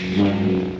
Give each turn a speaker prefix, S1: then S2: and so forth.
S1: Música